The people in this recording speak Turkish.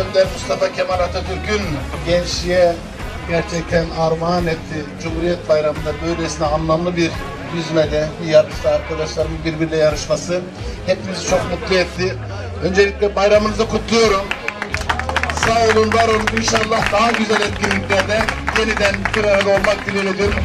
önde Mustafa Kemal gün gençliğe gerçekten armağan etti. Cumhuriyet Bayramı'nda böylesine anlamlı bir yüzmede, bir yarışta arkadaşlarımın birbiriyle yarışması hepimizi çok mutlu etti. Öncelikle bayramınızı kutluyorum. Sağ olun, var olun. İnşallah daha güzel etkinliklerde yeniden bir arada olmak dileğiyle diyorum.